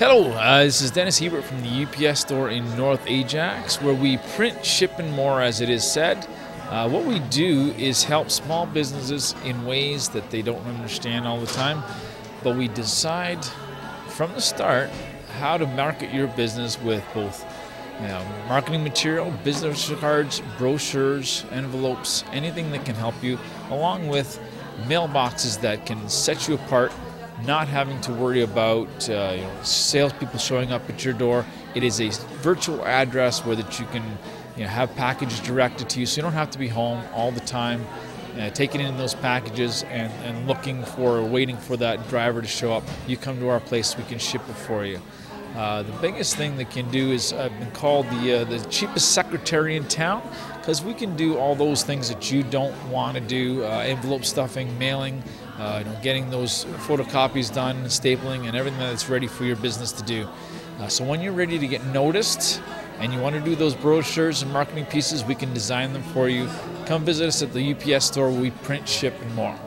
Hello, uh, this is Denis Hebert from the UPS store in North Ajax, where we print, ship, and more, as it is said. Uh, what we do is help small businesses in ways that they don't understand all the time, but we decide from the start how to market your business with both you know, marketing material, business cards, brochures, envelopes, anything that can help you, along with mailboxes that can set you apart not having to worry about uh, you know, salespeople showing up at your door. It is a virtual address where that you can you know, have packages directed to you, so you don't have to be home all the time. Uh, taking in those packages and, and looking for waiting for that driver to show up. You come to our place, we can ship it for you. Uh, the biggest thing they can do is I've been called the uh, the cheapest secretary in town because we can do all those things that you don't want to do: uh, envelope stuffing, mailing, uh, you know, getting those photocopies done, stapling, and everything that's ready for your business to do. Uh, so when you're ready to get noticed and you want to do those brochures and marketing pieces, we can design them for you. Come visit us at the UPS store we print, ship, and more.